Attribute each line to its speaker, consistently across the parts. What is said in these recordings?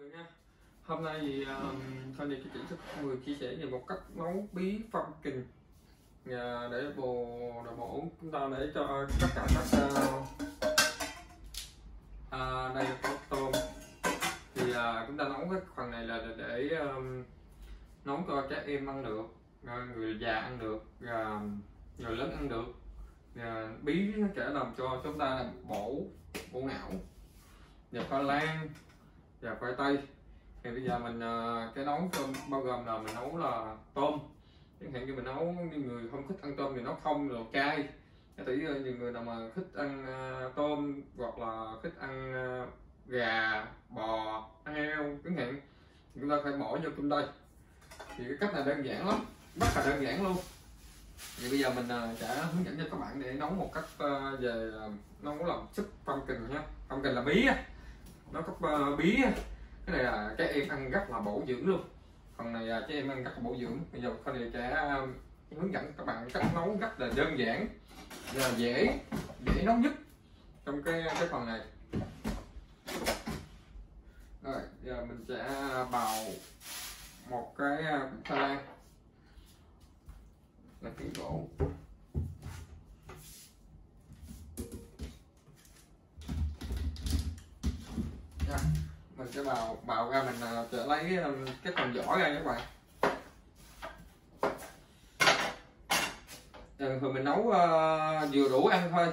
Speaker 1: người nha hôm nay thì um, thôi thì chị sẽ mọi người chia sẻ về một cách nấu bí phong kình nhà để bồ để bổ chúng ta để cho tất cả các uh, à, đây có tôm. Thì uh, chúng ta nấu cái phần này là để, để um, nấu cho trẻ em ăn được người già ăn được người lớn ăn được. Bí nó sẽ làm cho chúng ta bổ bổ não. Và khoai lang và khoai tây. Thì bây giờ mình ờ, cái nấu cơm bao gồm là mình nấu là tôm. Chẳng hạn như mình nấu như người không thích ăn tôm thì nấu không là cay. Cái tỷ uh, nhiều người nào mà thích ăn ờ, tôm hoặc là thích ăn ờ, gà bò heo chẳng hạn chúng ta phải bỏ vô cơm đây. Thì cái cách này đơn giản lắm rất là đơn giản luôn. Thì bây giờ mình sẽ hướng dẫn cho các bạn để nấu một cách về nấu làm súp pumpkin nhé pumpkin là bí á nó có uh, bí cái này là các em ăn rất là bổ dưỡng luôn. Phần này là các em ăn rất là bổ dưỡng. Bây giờ con này sẽ ờ, hướng dẫn các bạn cách nấu rất là đơn giản và dễ dễ nấu nhất trong cái cái phần này. Rồi giờ mình sẽ bào một cái ờ, khoai lang là cái gỗ. Ha mình sẽ bào bào ra mình ờ, sẽ lấy ờ, cái phần vỏ ra các bạn. Ừ, thường thường mình nấu uh, vừa đủ ăn thôi.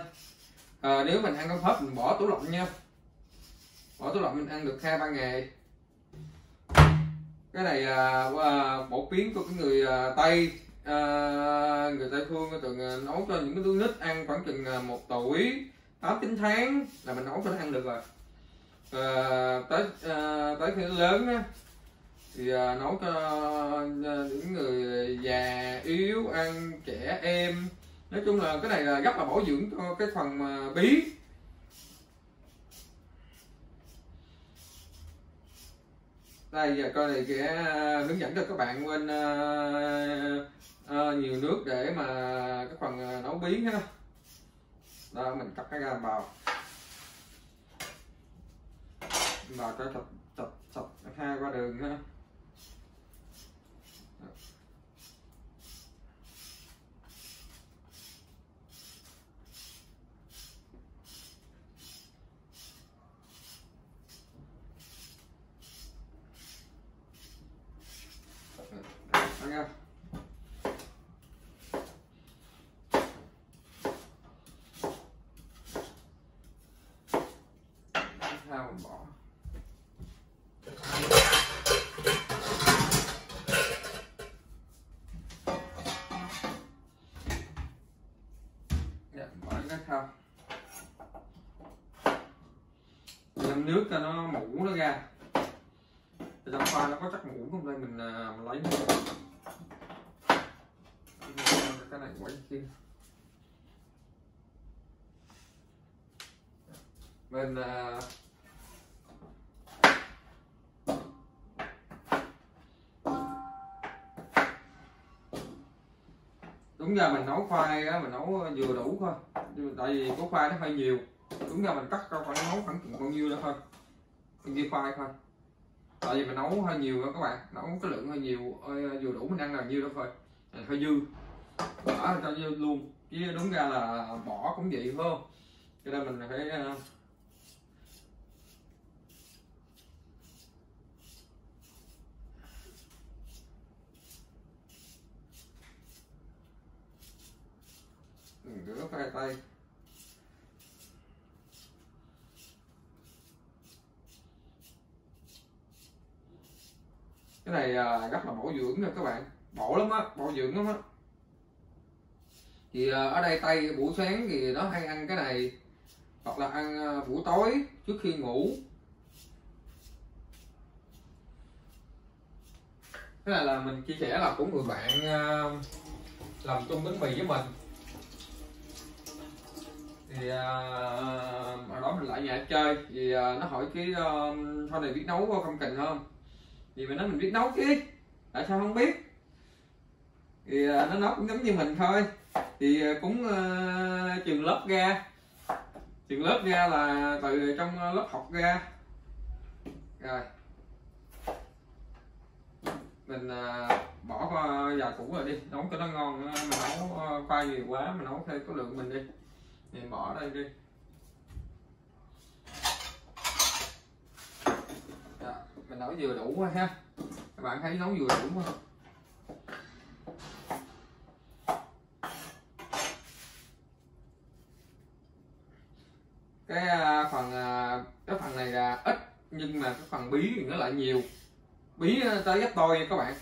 Speaker 1: À, nếu mình ăn không hết mình bỏ tủ lạnh nha. Bỏ tủ lạnh mình ăn được hai ba ngày. Cái này uh, bổ biến của cái người uh, tây uh, người tây phương thường uh, nấu cho những cái đứa nít ăn khoảng chừng uh, một tuổi tám chín tháng là mình nấu cho nó ăn được rồi à, tới à, tới khi lớn á thì à, nấu cho những người già yếu ăn trẻ em. Nói chung là cái này là rất là bổ dưỡng cho cái phần mà bí. Đây giờ coi này sẽ hướng dẫn cho các bạn quên à, à, nhiều nước để mà cái phần nấu bí ha. Đó mình cắt cái ra vào bà cho chặt chặt chặt hai qua đường ha nghe sao mình bỏ dạ, bỏ cái thau ngâm nước cho nó mũ nó ra thì trong khoai nó có chắc mũ không đây mình, à, mình lấy cái này quay kia mình uh, à, đúng ra mình nấu khoai á mình nấu vừa đủ thôi. Tại vì có khoai nó hơi nhiều. Đúng ra mình cắt ra khoảng nấu khoảng bao nhiêu đó thôi. Bao nhiêu khoai thôi. Tại vì mình nấu hơi nhiều đó các bạn. Nấu cái lượng hơi nhiều ờ, vừa đủ mình ăn là nhiêu đó thôi. Hơi dư. Bỏ cho dư luôn. Chứ đúng ra là bỏ cũng vậy phải không? Cho nên mình phải ờ, Ừ, rửa hai tay. Cái này à, rất là bổ dưỡng nha các bạn. Bổ lắm á bổ dưỡng lắm á. Thì à, ở đây tay buổi sáng thì nó hay ăn cái này. Hoặc là ăn à, buổi tối trước khi ngủ. Cái này là mình chia sẻ là của người bạn làm chung bánh mì với mình thì uh, đó mình lại nhà chơi. Thì uh, nó hỏi cái uh, thôi này biết nấu không cần không? Thì mình nói mình biết nấu chứ. Tại sao không biết? Thì uh, nó nấu cũng giống như mình thôi. Thì uh, cũng uh, trường lớp ra. Trường lớp ra là từ trong lớp học ra. Rồi. Mình à, bỏ qua già củ rồi đi. Nấu cho nó ngon mình nấu ờ, khoai nhiều quá mình nấu theo cái lượng mình đi mình bỏ đây đi. Đó, mình nấu vừa đủ quá ha. Các bạn thấy nấu vừa đủ không? Cái à, phần à, cái phần này là ít nhưng mà cái phần bí thì nó lại nhiều. Bí à, tới gấp đôi nha các bạn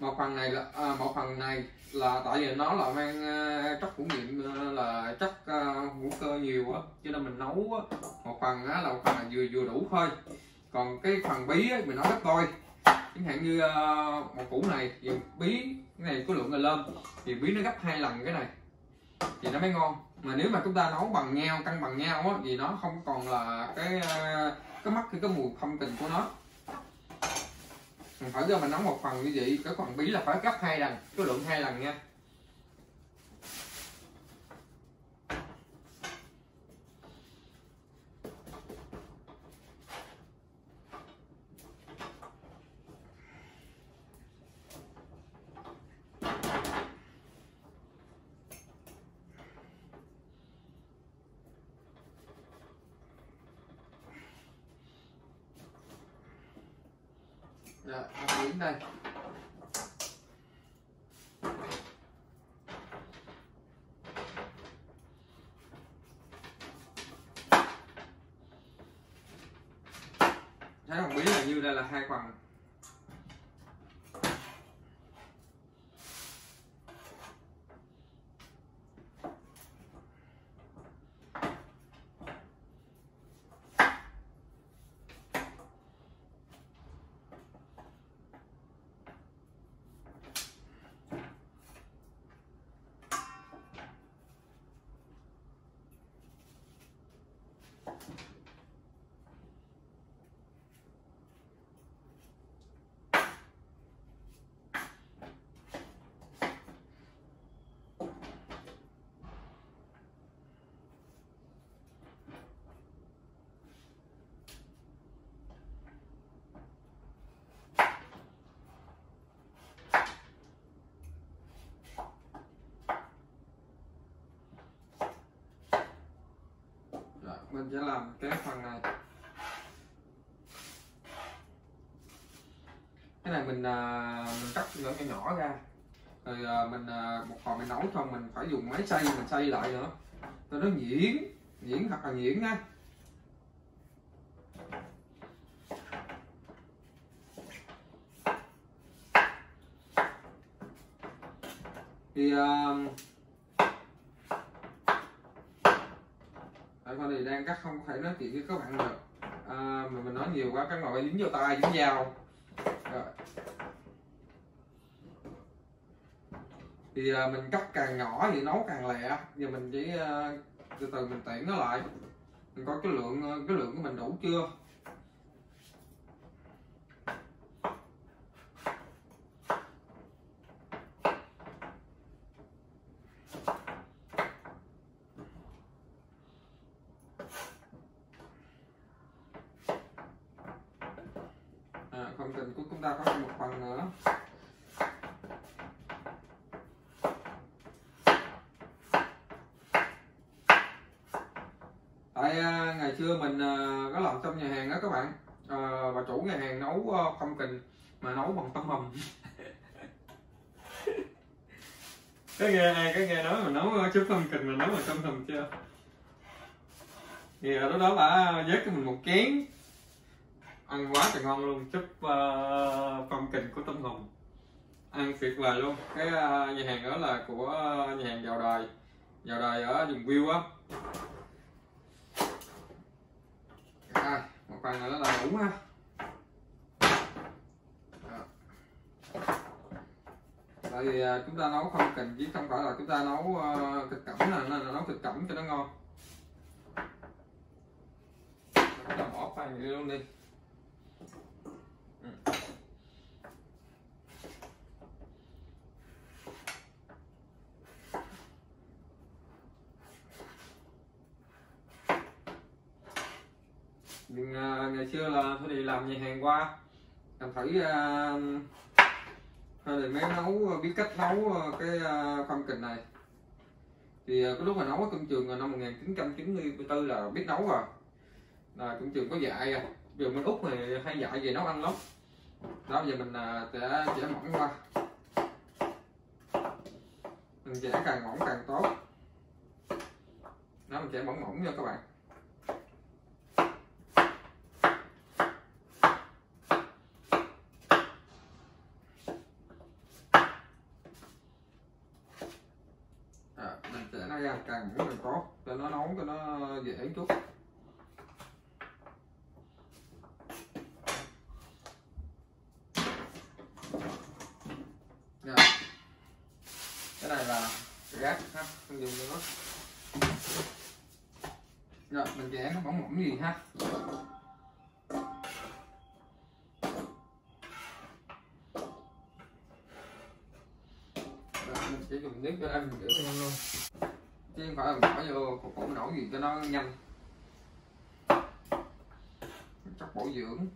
Speaker 1: một phần này là à, một phần này là tại vì nó là mang uh, chất hữu nghiệm à, là chất uh, hữu cơ nhiều á cho nên mình nấu á, một phần á, là một phần là vừa vừa đủ thôi. Còn cái phần bí á, mình nấu gấp đôi. Chẳng hạn như uh, một củ này thì bí cái này có lượng là lên thì bí nó gấp hai lần cái này thì nó mới ngon. Mà nếu mà chúng ta nấu bằng nhau cân bằng nhau á, thì nó không còn là cái uh, cái mắt cái mùi không tình của nó mình phải giờ mình nấu một phần như vậy, cái phần bí là phải gấp hai lần, cái lượng hai lần nha Dạ, biển đây thấy không bí là hai khoảng Thank you phần Rồi, mình sẽ làm cái phần này. Cái này mình à, mình cắt nhỏ nhỏ nhỏ ra. Rồi à, mình à, một hồi mình nấu xong mình phải dùng máy xay mình xay lại nữa. Cho nó nhuyễn nhuyễn thật là nhuyễn nha. Thì uh, tại thì đang cắt không thể nói chuyện với các bạn được. À, mà mình nói nhiều quá các ngồi dính vô tay dính dao rồi. Thì à, mình cắt càng nhỏ thì nấu càng lẹ giờ mình chỉ à, từ từ mình tiện nó lại. Mình coi cái lượng à, cái lượng của mình đủ chưa à, phần trình của chúng ta có thêm một phần nữa tại à, ngày xưa mình à, có làm trong nhà hàng đó các bạn à, bà chủ nhà hàng nấu à, không kình mà nấu bằng tôm hùm có nghe ai có nghe nói mà nấu chút không kình mà nấu là tôm hùm chưa? Thì lúc đó bà vớt cho mình một chén. Ăn quá trời ngon luôn. Chúc uh, phong kình của tôm hùm ăn tuyệt vời luôn. Cái uh, nhà hàng đó là của uh, nhà hàng giàu đời giàu đời ở vùng view á. À, một phần nữa là đủ ha tại vì à, chúng ta nấu không cần chứ không phải là chúng ta nấu ờ, thịt cẩm là, là nấu thịt cẩm cho nó ngon. Chúng bỏ khoai này luôn đi. Ừ. Mình à, ngày xưa là tôi đi làm nhà hàng qua. Làm thử uh, để máy nấu ờ, biết cách nấu ờ, cái ờ, phong kình này. Thì cái lúc mà nấu ở công trường là năm 1994 là biết nấu rồi. Là công trường có dạy à trường bên úc thì hay dạy về nấu ăn lắm. Đó, giờ mình sẽ chẻ mỏng qua. Mình sẽ càng mỏng càng tốt. Nó mình sẽ mỏng mỏng nha các bạn. dẻ nó vẫn mỏng gì ha? Mình sẽ dùng nước cho em để thêm luôn chứ không phải bỏ vô cục củ nổi gì cho nó nhanh. Chắc bổ dưỡng.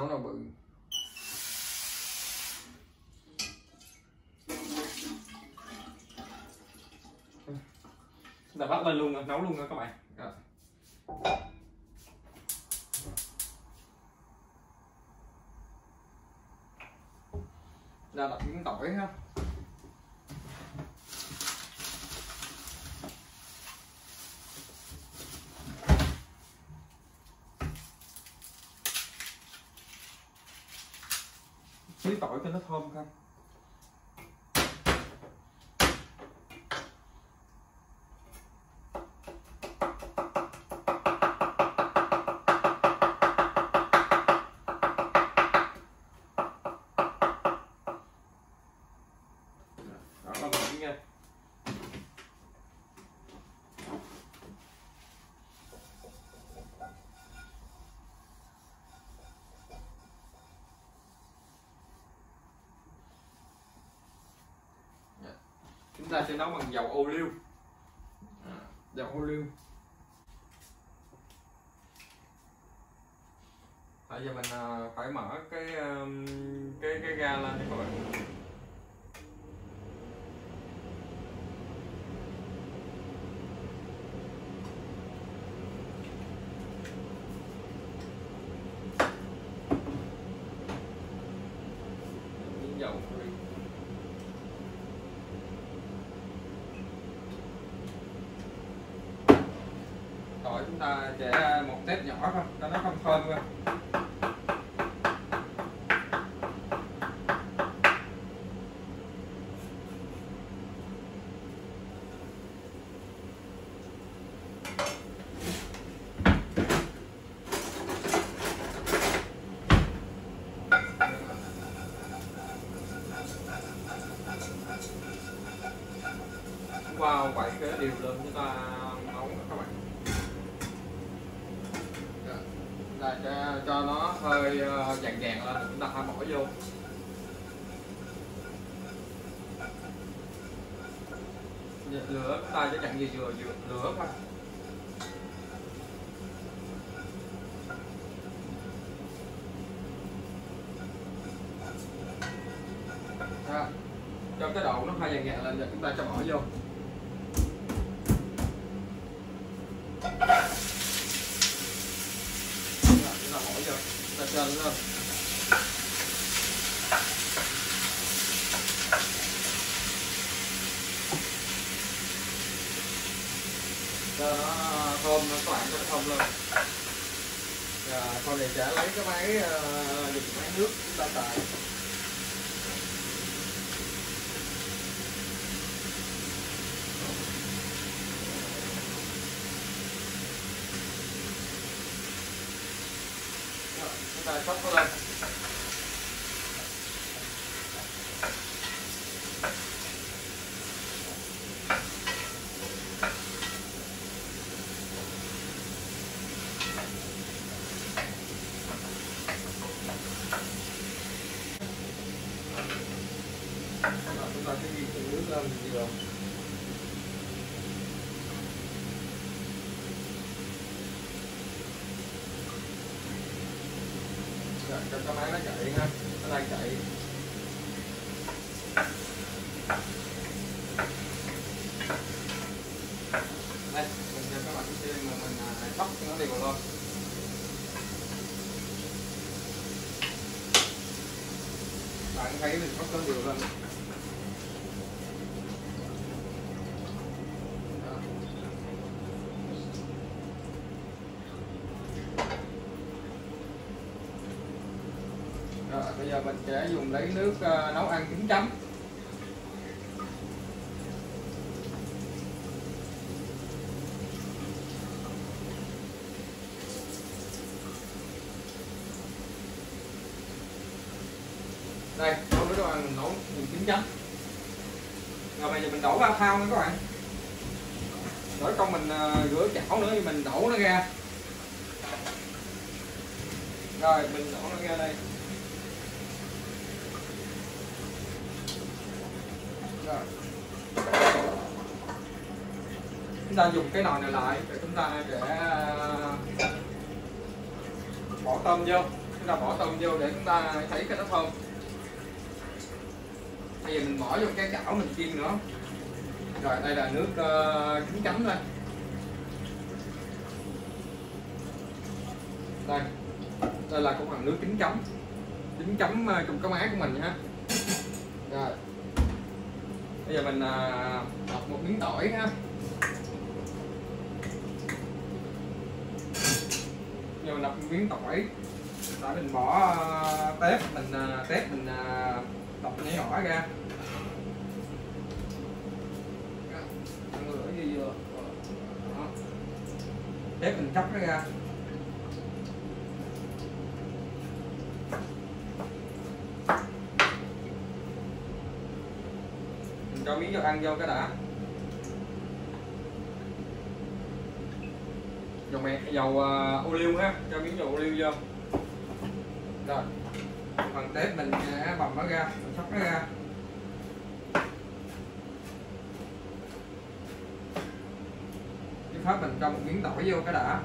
Speaker 2: nấu
Speaker 1: đâu bự.
Speaker 3: Ta bắt lên luôn rồi, nấu luôn rồi à các bạn.
Speaker 1: Rồi. ra đặt miếng tỏi ha. xí tỏi cho nó thơm không? sẽ nấu bằng dầu ô liu. Dầu ô liu. ta sẽ à, một tép nhỏ thôi cho nó không thơm thôi cho nó hơi ờ, vàng vàng lên, chúng ta phải bỏ vô. Dạ, lửa chúng ta chỉ chặn gì? Vừa vừa, lửa thôi. Dạ. Cho cái độ nó hơi vàng vàng lên rồi chúng ta cho bỏ vô Rồi, chúng ta bỏ vô chúng ta cho nó lên cho nó thơm nó toạn cho nó thơm lên rồi này sẽ lấy cái máy uh, dùng máy nước chúng ta xài Rồi, chúng ta sắp nó lên Rồi, chúng ta sẽ ghi chữ nước lên gì rồi Rồi, cho cái máy nó chạy ha nó đang chạy đây mình cho các bạn xem mà mình à, tóc nó đều lên bạn thấy mình tóc nó đều lên Đó. Rồi, bây giờ mình sẽ dùng lấy nước ờ, nấu ăn trứng chấm. Đây đối với đồ ăn mình nấu dùng trứng chấm. Rồi bây giờ mình đổ vào thao nha các bạn. Đổ công mình ờ, rửa chảo nữa thì mình đổ nó ra. Rồi mình đổ nó ra đây. Chúng ta dùng cái nồi này lại để chúng ta để à, bỏ tôm vô. Chúng ta bỏ tôm vô để chúng ta thấy cái nó thơm. Bây giờ mình bỏ vô cái chảo mình chiên nữa. Rồi đây là nước ờ, uh, trứng chấm đây đây đây là cũng bằng nước trứng chấm. Trứng chấm ờ, trong cái máy của mình ha rồi bây giờ mình à, đập một miếng tỏi ha. Giờ mình đập một miếng tỏi. Tỏi mình bỏ à, tép, mình à, tép mình đập nhỏ nhỏ ra. Ăn vừa? Ờ, tép mình chóc nó ra mình cho miếng dầu ăn vô cái đã. Dầu mẹ dầu uh, ô liu ha cho miếng dầu ô liu vô. Rồi phần tép mình à, sẽ bầm nó ra mình sóc nó ra. Cái pháp mình cho một miếng tỏi vô cái đã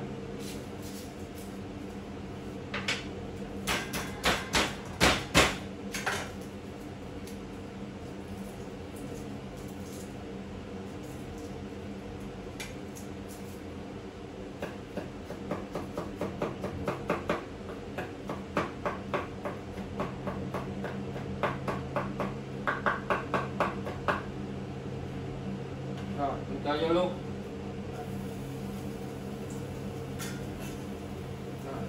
Speaker 1: rồi mình cho vô luôn Rồi.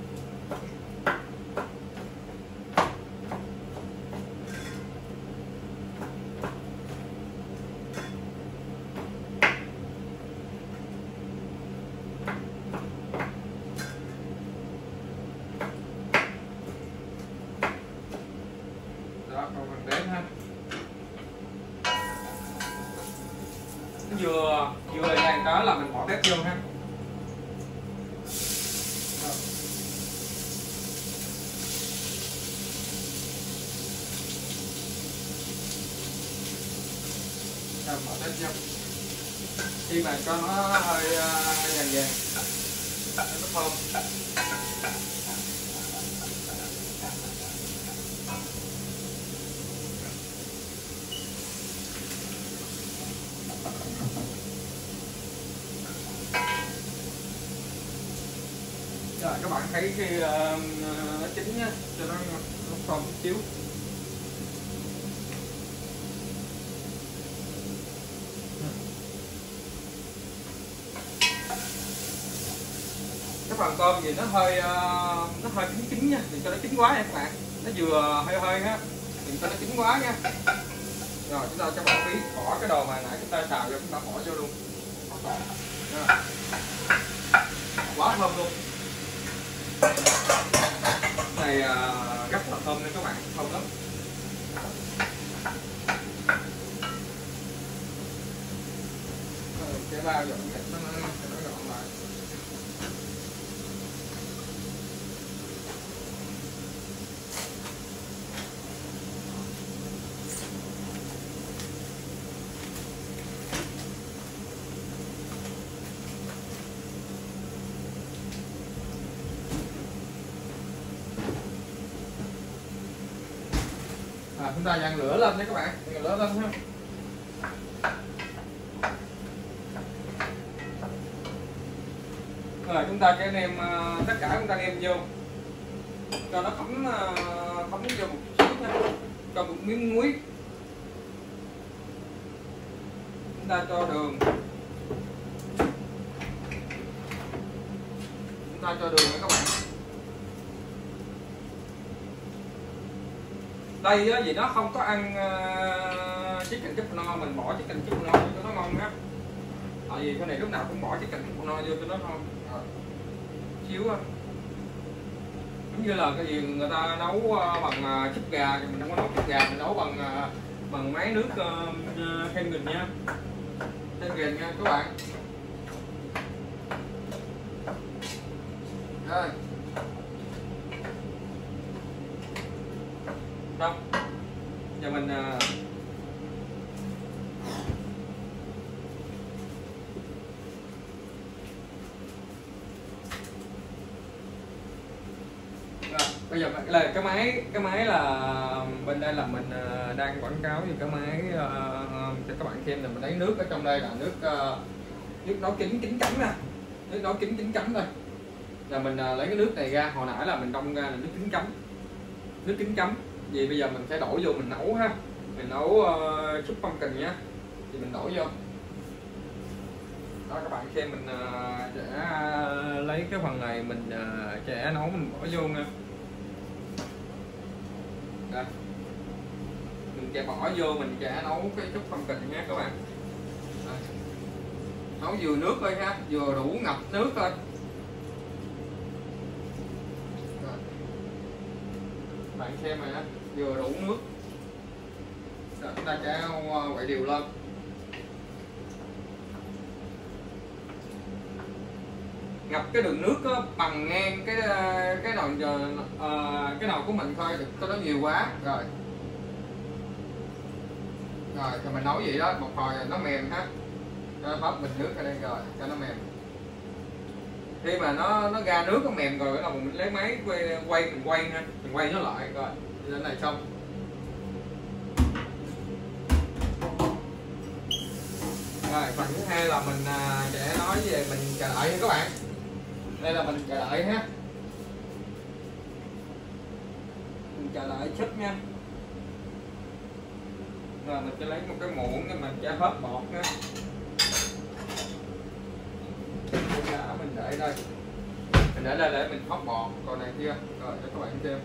Speaker 1: đó còn phần đến ha vừa vừa dàn đó là mình bỏ tép vô ha Rồi. Rồi, bỏ lên vô khi mà cho nó hơi uh, vàng vàng nó thơm rồi các bạn thấy khi uh, nó chín nhá cho nó nó thơm một xíu cái phần tôm gì nó hơi ờ, nó hơi chín chín nha, đừng cho nó chín quá nha các bạn. Nó vừa hơi hơi ha, đừng cho nó chín quá nha. Rồi, chúng ta cho bỏ phí bỏ cái đồ mà nãy chúng ta xào vô, chúng ta bỏ vô luôn. Rồi. quá thơm luôn. Cái này ờ, rất là thơm nha các bạn, thơm lắm. Cái bao dọn thịt nó nó nó gọn lại à, chúng ta dàn lửa lên nha các bạn, dàn lửa lên ha. Rồi, chúng ta cho anh em tất cả chúng ta đem vô. Cho nó thấm ờ, thấm vô một chút xíu nha. Cho một miếng muối. Chúng ta cho đường chúng ta cho đường nha các bạn đây á, vì nó không có ăn ờ, uh, chicken chúp no mình bỏ chicken chúp no cho nó ngon á. Tại vì cái này lúc nào cũng bỏ chicken chúp no vô cho nó ngon. Rồi. xíu á. Giống như là cái gì người ta nấu ờ, bằng uh, gà thì mình không có nấu chúp gà mình nấu bằng bằng máy nước uh, gừng nha. Thêm gừng nha các bạn rồi xong giờ mình à, Rồi, bây giờ là cái máy cái máy là bên đây là mình ờ, đang quảng cáo về cái máy ờ, cho các bạn xem là mình lấy nước ở trong đây là nước ờ, nước nấu kính kính cánh nè. Nước nấu kính kính cánh thôi. Là mình lấy cái nước này ra hồi nãy là mình đông ra là nước kính chấm. Nước kính chấm. Vì bây giờ mình sẽ đổ vô mình nấu ha. Mình nấu uh, chút pumpkin nhá thì mình đổ vô. Đó các bạn xem mình uh, sẽ uh, lấy cái phần này mình uh, sẽ nấu mình bỏ vô nha đây mình sẽ bỏ vô, mình sẽ nấu cái chút pumpkin nhé các bạn. Đây. nấu vừa nước thôi ha, vừa đủ ngập nước thôi. Đây. bạn xem này á vừa đủ nước. Chúng ta sẽ ờ, quậy đều lên. Ngập cái đường nước bằng ngang cái ờ, cái nồi uh, cái nồi của mình thôi đừng có nó nhiều quá. Rồi. Rồi thì mình nấu vậy đó một hồi nó mềm ha. Cho hết bình nước ra đây rồi cho nó mềm. Khi mà nó nó ra nước nó mềm rồi là mình lấy máy quay quay mình quay ha mình quay nó lại rồi đến này xong. Rồi phần thứ hai là mình à, sẽ nói về mình chờ đợi nha các bạn đây là mình chờ đợi ha. Mình chờ đợi chút nha. Rồi mình sẽ lấy một cái muỗng để mình cho hết bọt nha. Đã mình để đây. Mình để đây để mình hóc bọt còn này kia. Rồi cho các bạn xem.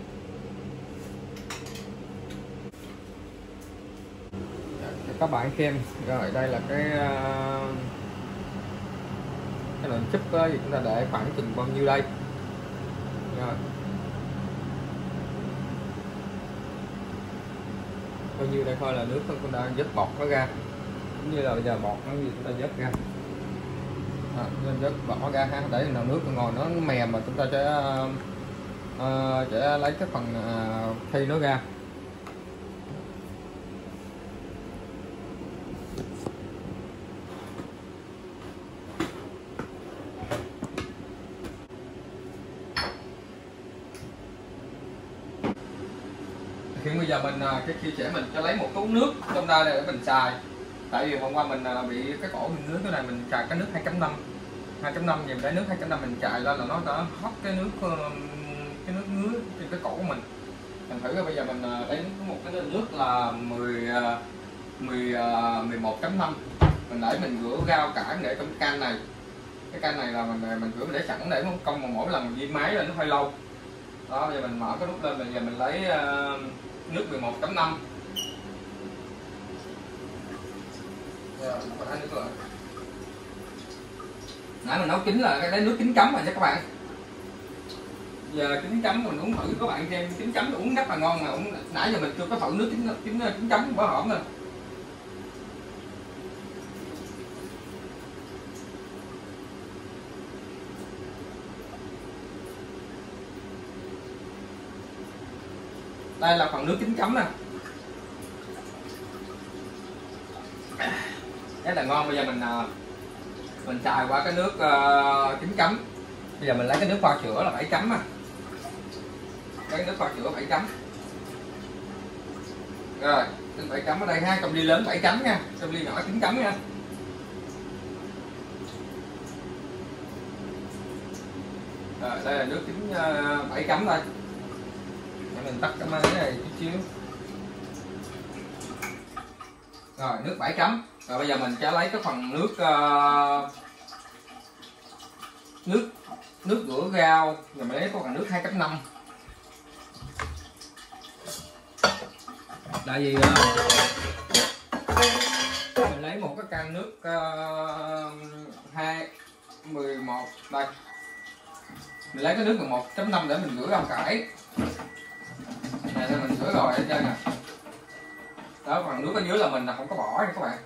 Speaker 1: Cho các bạn xem. Rồi đây là cái uh, cái lượng chúp thì ờ, chúng ta để khoảng chừng bao nhiêu đây? Rồi. Bao nhiêu đây? Thôi là nước chúng ta vớt bọt nó ra. Cũng như là bây giờ bọt nó gì chúng ta vớt ra. À, nên vớt bỏ ra ha. Để nào nước ngồi nó mềm mà chúng ta sẽ uh, sẽ lấy cái phần uh, thi nó ra nhưng bây giờ mình à, À, cái chia sẻ mình cho lấy một cốc nước trong đây để mình xài. Tại vì hôm qua mình là bị cái cổ mình nướng cái này mình xài cái nước 2.5 2.5 thì mình lấy nước 2.5 mình xài lên là nó đã hấp cái nước cái nước ngứa trên cái cổ của mình. Mình thử coi bây giờ mình à, lấy một cái nước là 10 10 11.5 mình để mình rửa rau cải để trong can này. Cái can này là mình à, mình rửa mình để sẵn để không công mà mỗi lần mình di máy lên nó hơi lâu. Đó bây giờ mình mở cái nút lên bây giờ mình lấy uh, nước 11.5 dạ, nãy mình nấu chín là cái đấy, nước chín chấm rồi nha các bạn. Giờ chín chấm mình uống thử các bạn xem, chín chấm uống rất là ngon mà uống nãy giờ mình chưa có thử nước chín chín chín chấm bỏ hổm rồi. Đây là phần nước chín chấm nè. Rất là ngon bây giờ mình à, mình xài qua cái nước uh, chín chấm. Bây giờ mình lấy cái nước pha sữa là bảy chấm à. Cái nước pha sữa bảy chấm. Rồi nước bảy chấm ở đây ha trong ly lớn bảy chấm nha trong ly nhỏ chín chấm nha. Rồi đây là nước chín ờ, bảy chấm thôi mình tắt cái máy này chút xíu. Rồi nước 7 chấm. Rồi bây giờ mình sẽ lấy cái phần nước uh, nước nước rửa rau. Rồi mình lấy cái phần nước 2.5 tại vì uh, mình lấy một cái can nước uh, 2 11 đây. Mình lấy cái nước 11.5 để mình rửa rau cải này thì mình rửa rồi hết trơn nè đó phần nước ở dưới là mình là không có bỏ nha các bạn.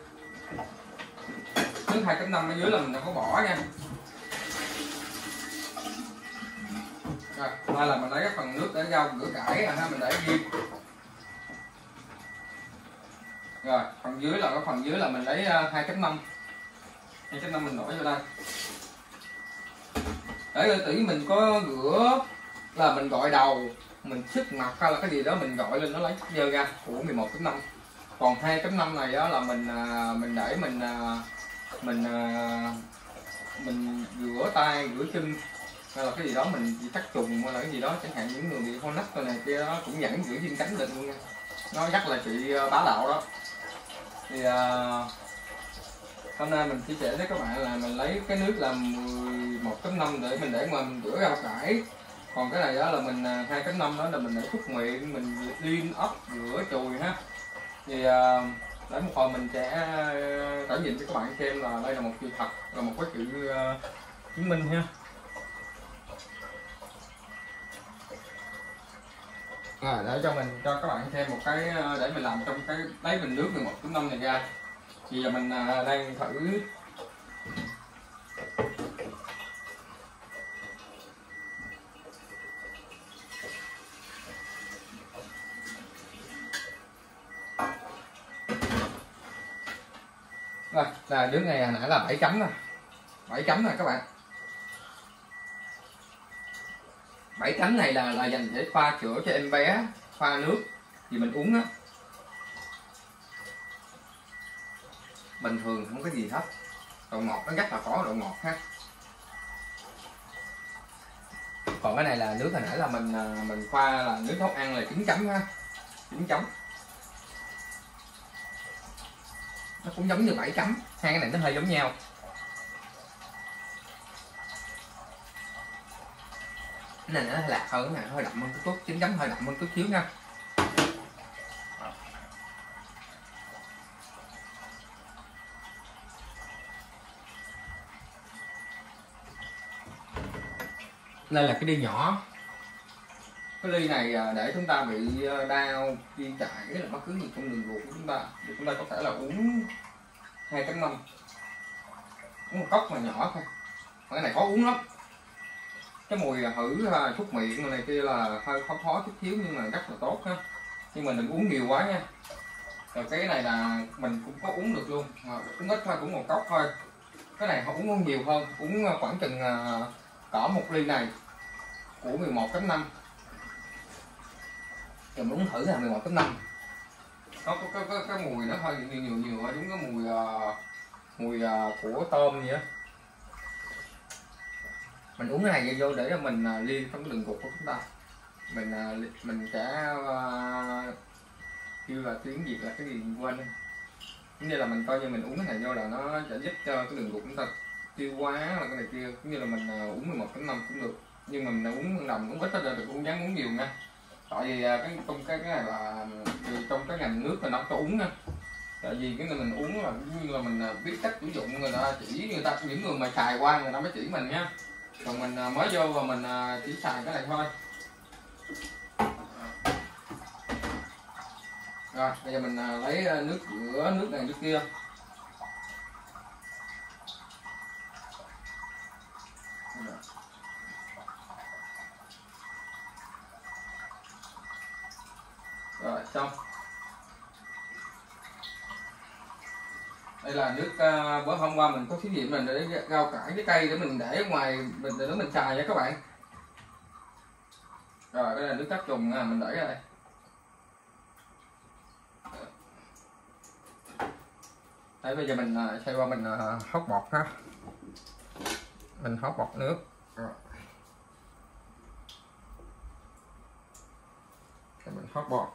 Speaker 1: Nước 2.5 ở dưới là mình không có bỏ nha. Rồi đây là mình lấy cái phần nước để rau, rửa cải ha, mình để riêng rồi, phần dưới là, cái phần dưới là mình lấy ờ, 2.5 2.5 mình đổ vô đây. Để tỷ mình có rửa là mình gọi đầu mình sức mặt hay là cái gì đó mình gọi lên nó lấy dơ ra của 11.5 còn 2.5 này đó là mình à, mình để mình à, mình à, mình rửa tay, rửa chân hay là cái gì đó, mình bị tắt trùng hay là cái gì đó. Chẳng hạn những người bị ho nách này kia đó, cũng vẫn giữ viên cánh định luôn nha. Nó chắc là chị bá đạo đó. Thì hôm nay mình chia sẻ với các bạn là mình lấy cái nước là 11.5 để mình để ngoài mình rửa rau cải còn cái này đó là mình à, hai cánh năm đó là mình để khúc miệng mình liên ốc rửa chùi ha. Thì à, để một hồi mình sẽ à, trải nghiệm cho các bạn xem là đây là một chữ thật là một cái chữ chứng minh ha. À, để cho mình cho các bạn xem một cái để mình làm trong cái lấy bình nước 11 năm này ra. Thì giờ mình đang thử Rồi, là đứa này hồi nãy là 7 chấm nè 7 chấm nè các bạn. 7 chấm này là là dành để pha chữa cho em bé pha nước thì mình uống á. Bình thường không có gì hết. Độ ngọt nó rất là có độ ngọt ha. Còn cái này là nước hồi nãy là mình à, mình pha là nước nấu ăn là trứng chấm ha. Trứng chấm. Nó cũng giống như bảy chấm hai cái này nó hơi giống nhau. Cái này nó lạc hơn cái này hơi đậm hơn chút chín chấm hơi đậm hơn chút xíu nha. Đây là cái đi nhỏ cái ly này à, để chúng ta bị à, đau khi chảy là bất cứ gì trong đường ruột của chúng ta, thì chúng ta có thể là uống hai chấm mâm. Uống một cốc mà nhỏ thôi. Cái này khó uống lắm. Cái mùi hử à, xúc miệng này kia là hơi khó khó chút thiếu nhưng mà rất là tốt ha nhưng mà đừng uống nhiều quá nha. Rồi cái này là mình cũng có uống được luôn. Mà uống ít thôi, cũng một cốc thôi. Cái này không uống nhiều hơn. Uống khoảng chừng cỡ một ly này của 11 rồi mình uống thử là 11 chấm năm. Nó có cái, cái, cái mùi nó hơi nhiều nhiều nhiều đúng cái mùi uh, mùi uh, của tôm vậy á. Mình uống cái này vô để cho mình uh, liên trong cái đường ruột của chúng ta. Mình uh, mình sẽ uh, kêu là tiếng việt là cái gì mình quên cũng như là mình coi như mình uống cái này vô là nó sẽ giúp cho cái đường ruột chúng ta tiêu hóa là cái này kia. Cũng như là mình uh, uống 11 chấm năm cũng được. Nhưng mà mình uống mình uống ít thôi được uống dám uống nhiều nha tại vì à, cái, trong cái cái này là ừ, trong cái ngành nước là nó cho uống nha tại vì cái người mình uống là như là mình à, biết cách sử dụng, người ta chỉ, người ta, những người mà xài qua người ta mới chỉ mình nha. Còn mình à, mới vô và mình chỉ xài cái này thôi. Rồi, bây giờ mình lấy nước rửa nước này, nước kia. Xong. Đây là nước uh, bữa hôm qua mình có thí nghiệm mình để rau cải cái cây để mình để ngoài mình để mình xài nha các bạn. Rồi đây là nước cắt trùng à, mình để ra đây. Đấy, bây giờ mình à, xoay qua mình hóc bọt ha. Mình hóc bọt nước. Rồi. mình hóc bọt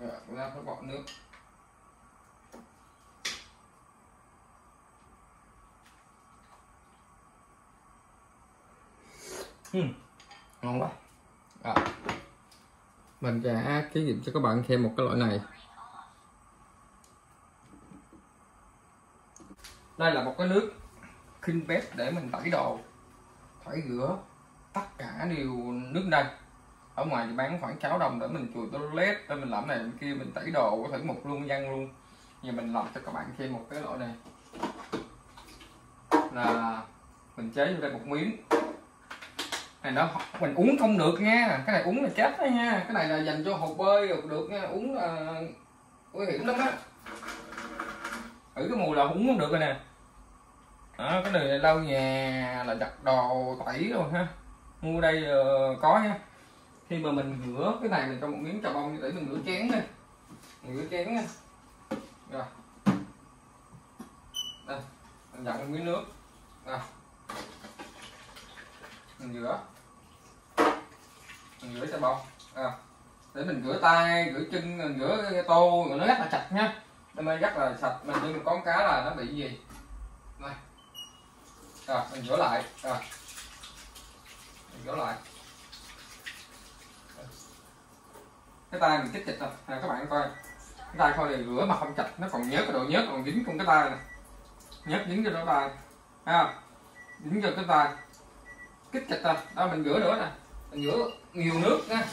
Speaker 1: Rồi, chúng ta phải bỏ nước uhm, ngon quá à mình sẽ thí nghiệm cho các bạn thêm một cái loại này. Đây là một cái nước khinh bếp để mình tẩy đồ tẩy rửa tất cả đều nước đây ở ngoài thì bán khoảng 6 đồng để mình chùi toilet, để mình làm này bên kia, mình tẩy đồ có thể một luôn văng luôn. Giờ mình làm cho các bạn thêm một cái loại này. Là mình chế vô đây một miếng này đó mình uống không được nha. Cái này uống là chết đó nha. Cái này là dành cho hộp bơi được được nha. Uống là nguy hiểm lắm á. Thử cái mùi là uống không được rồi nè. Đó, cái này lau nhà là giặt đồ tẩy rồi ha. Mua đây uh, có nha. Khi mà mình rửa cái này mình trong một miếng trà bông để mình rửa chén đây mình rửa chén nha. Rồi. Đây mình dặn một miếng nước. Rồi mình rửa. Mình rửa trà bông. À. để mình rửa tay rửa chân mình rửa cái tô nó rất là sạch nhá nên mới rất là sạch. Mình nhưng có cá là nó bị gì? Này à, mình rửa lại. À, mình rửa lại. Cái tay mình chích chịch rồi à, các bạn coi. Cái tay coi này rửa mà không chặt nó còn nhớt cái độ nhớt còn dính trong cái tay này. Nhớt dính cho cái tay. Ha dính cho cái tay kích chịch rồi đó, mình rửa nữa nè. Mình rửa nhiều nước nha.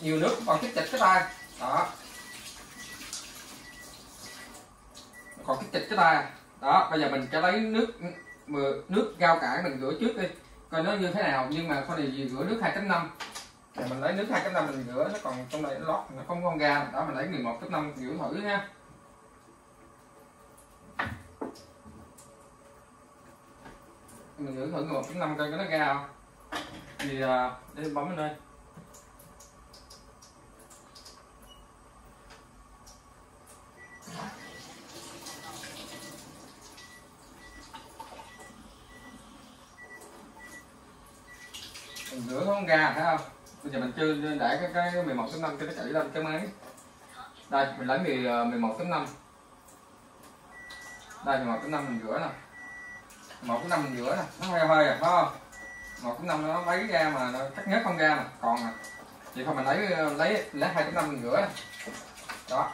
Speaker 1: Nhiều nước còn kích chịch cái tay. Đó. Còn kích chịch cái tay. Đó, bây giờ mình sẽ lấy nước nước rau cải mình rửa trước đi. Coi nó như thế nào, nhưng mà con này gì rửa nước 2.5 rồi mình lấy nước 2.5 mình rửa, nó còn trong này nó lót, nó không con ga. Đó, mình lấy 11.5 rửa thử nha. Mình rửa thử 11.5 có nó ra không thì à, để bấm lên đây. Mình rửa không ra thấy không? Bây giờ mình chưa để cái cái 11 5 cho nó chảy lên cái máy. Đây mình lấy 10, 11 5 đây 11 5 mình rửa nè một cái năm giữa nè nó heo hơi à phải không? 1 5 nó lấy ra mà nó cắt nhớt không ra mà. Còn à vậy thôi mình lấy lấy lấy 2 5 mình rửa nè. Đó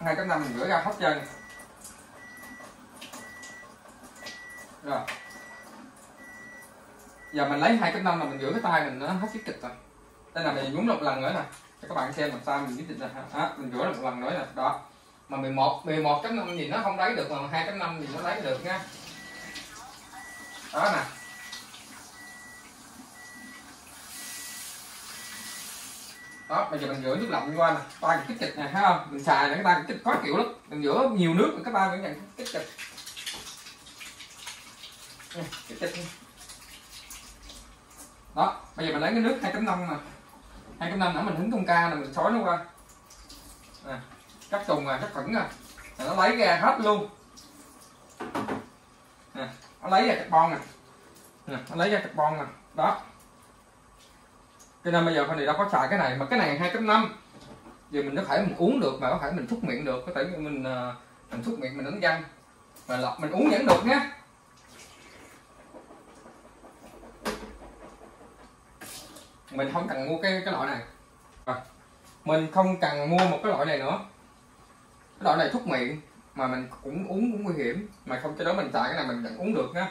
Speaker 1: 2 5 mình rửa ra hết trơn. Rồi. Giờ mình lấy hai cái năm là mình rửa cái tay mình nó hết cái kịch rồi. Đây là mình nhúng một lần nữa nè. Cho các bạn xem làm sao mình biết kịch nè. À, mình rửa một lần nữa nè. Đó. Mà 11 11 chấm năm gì nó không lấy được mà hai chấm năm thì nó lấy được nha đó nè. Đó, bây giờ mình rửa nước lạnh qua nè. Ta kích kịch nè thấy không? Mình xài là cái ta kích có kiểu lắm. Mình rửa nhiều nước cái ta vẫn nhận kích kịch ừ, kích kịch đó, bây giờ mình lấy cái nước 2.5 nè 2.5 nãy mình hứng công ca là mình xói nó qua. Nè, cắt trùng rồi cắt phẳng rồi là nó lấy ra hết luôn. Nè nó lấy ra carbon nè. Nè, nó lấy ra carbon nè. Đó. Cho nên bây giờ con này đâu có xài cái này, mà cái này 2.5 giờ mình có thể mình uống được mà có thể mình thúc miệng được, có thể mình ờ, mình thúc miệng, mình đánh răng. Và lọc, mình uống vẫn được nhé mình không cần mua cái cái loại này. Mình không cần mua một cái loại này nữa. Cái loại này thúc miệng mà mình cũng uống cũng nguy hiểm. Mà không cho đó mình xài cái này mình vẫn uống được nhá.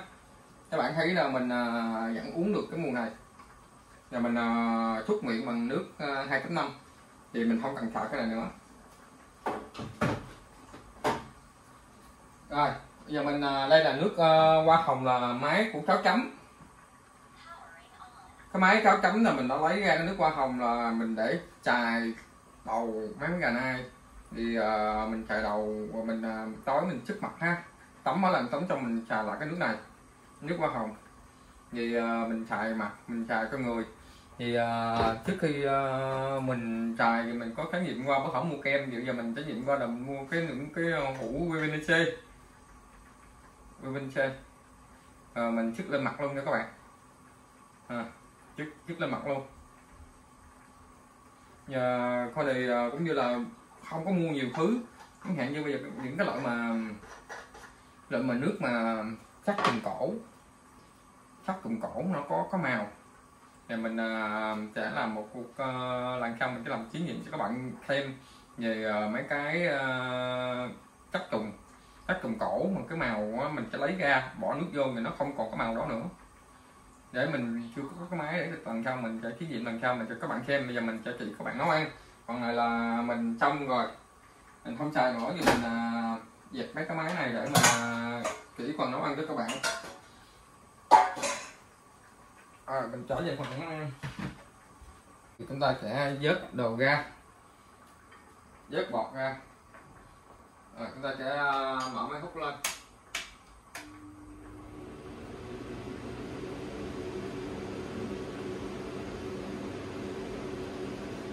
Speaker 1: Các bạn thấy là mình uh, vẫn uống được cái mùa này. Là mình à, uh, thúc miệng bằng nước à, uh, 2.5 thì mình không cần xài cái này nữa. Rồi bây giờ mình uh, đây là nước uh, hoa hồng là máy của cháo chấm. Cái máy cháo chấm là mình đã lấy ra cái nước hoa hồng là mình để chài đầu mấy cái gà nai thì uh, mình chài đầu và mình uh, tối mình trước mặt ha. Tắm mỗi lần tắm trong mình xài lại cái nước này nước hoa hồng. Thì uh, mình xài mặt mình xài cho người. Thì uh, trước khi uh, mình xài thì mình có khái niệm qua bất không mua kem. Thì giờ mình trải nghiệm qua là mua cái những cái hũ vitamin C vitamin C uh, mình trước lên mặt luôn nha các bạn. À, chức chức lên mặt luôn. Và coi này uh, cũng như là không có mua nhiều thứ. Chẳng hạn như bây giờ những cái loại mà loại mà nước mà sắc trùng cổ sắc trùng cổ nó có có màu. Thì mình uh, sẽ làm một cuộc uh, lần sau mình sẽ làm thí nghiệm cho các bạn thêm về uh, mấy cái uh, chất trùng chất trùng cổ mà cái màu mình sẽ lấy ra bỏ nước vô thì nó không còn cái màu đó nữa. Để mình chưa có cái máy để lần sau mình sẽ thí nghiệm lần sau mình cho các bạn xem. Bây giờ mình sẽ chỉ các bạn nấu ăn còn lại là mình xong rồi. Mình không xài nữa thì mình uh, dẹp mấy cái máy này để mà chỉ còn nấu ăn cho các bạn. À, mình trở về phần nấu ăn thì chúng ta sẽ vớt đồ ra. Vớt bọt ra. Rồi chúng ta sẽ à, mở máy hút lên.